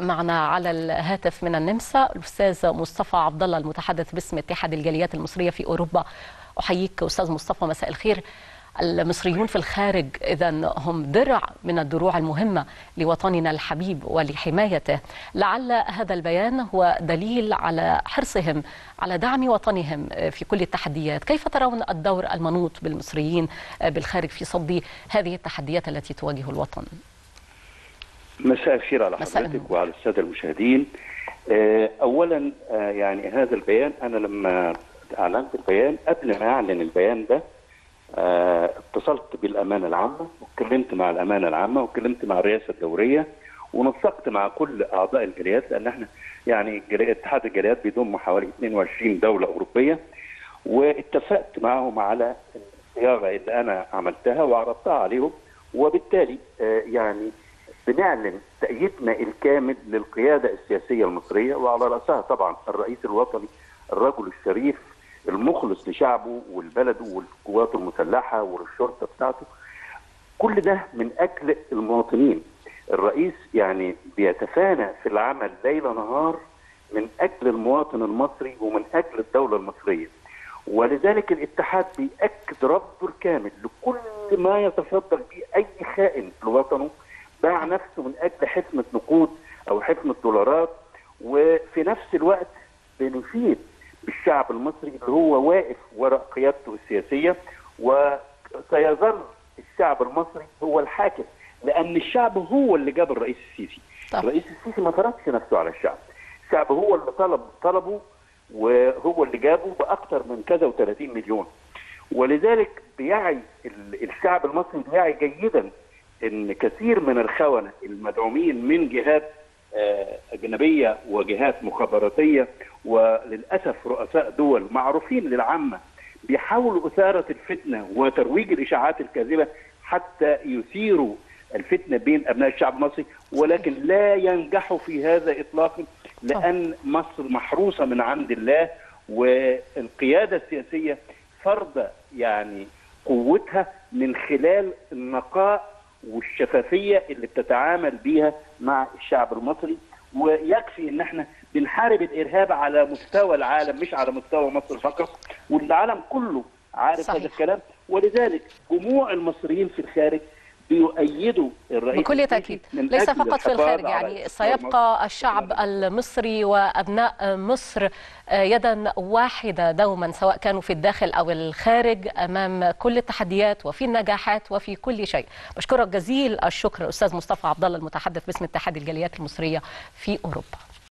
معنا على الهاتف من النمسا الأستاذ مصطفى عبد الله المتحدث باسم اتحاد الجاليات المصرية في أوروبا. أحييك أستاذ مصطفى مساء الخير. المصريون في الخارج اذا هم درع من الدروع المهمة لوطننا الحبيب ولحمايته. لعل هذا البيان هو دليل على حرصهم على دعم وطنهم في كل التحديات. كيف ترون الدور المنوط بالمصريين بالخارج في صد هذه التحديات التي تواجه الوطن؟ مساء الخير على حضرتك. وعلى السادة المشاهدين آه، اولا آه، يعني هذا البيان أنا لما أعلنت البيان قبل ما أعلن البيان ده آه، اتصلت بالأمانة العامة واتكلمت مع الأمانة العامة واتكلمت مع الرئاسة الدورية ونسقت مع كل أعضاء الجاليات لأن إحنا يعني اتحاد الجاليات بيضم حوالي 22 دولة أوروبية واتفقت معهم على الصياغة اللي أنا عملتها وعرضتها عليهم وبالتالي يعني بنعلن تأييدنا الكامل للقيادة السياسية المصرية وعلى رأسها طبعا الرئيس الوطني الرجل الشريف المخلص لشعبه والبلد والقوات المسلحة والشرطة بتاعته. كل ده من أجل المواطنين. الرئيس يعني بيتفانى في العمل ليل نهار من أجل المواطن المصري ومن أجل الدولة المصرية. ولذلك الاتحاد بيأكد رفضه الكامل لكل ما يتفضل به أي خائن لوطنه باع نفسه من أجل حكمة نقود أو حكمة دولارات وفي نفس الوقت بنفيد بالشعب المصري اللي هو واقف وراء قيادته السياسية وسيظل الشعب المصري هو الحاكم لأن الشعب هو اللي جاب الرئيس السيسي. طبعا. الرئيس السيسي ما فرضش نفسه على الشعب. الشعب هو اللي طلب طلبه وهو اللي جابه بأكثر من كذا و30 مليون. ولذلك بيعي ال- الشعب المصري بيعي جيدا إن كثير من الخونة المدعومين من جهات آه، أجنبية وجهات مخابراتية وللأسف رؤساء دول معروفين للعامة بيحاولوا أثارة الفتنة وترويج الإشاعات الكاذبة حتى يثيروا الفتنة بين أبناء الشعب المصري ولكن لا ينجحوا في هذا اطلاقا لأن مصر محروسة من عند الله والقيادة السياسية فرض يعني قوتها من خلال النقاء والشفافية اللي بتتعامل بيها مع الشعب المصري ويكفي إن إحنا بنحارب الإرهاب على مستوى العالم مش على مستوى مصر فقط والعالم كله عارف صحيح. هذا الكلام ولذلك جموع المصريين في الخارج بيؤيدوا الرئيس بكل من ليس فقط في الخارج يعني. سيبقى الشعب المصري وأبناء مصر آه، يدا واحدة دوما سواء كانوا في الداخل أو الخارج أمام كل التحديات وفي النجاحات وفي كل شيء. بشكرك جزيل الشكر أستاذ مصطفى عبد الله المتحدث باسم اتحاد الجاليات المصرية في أوروبا.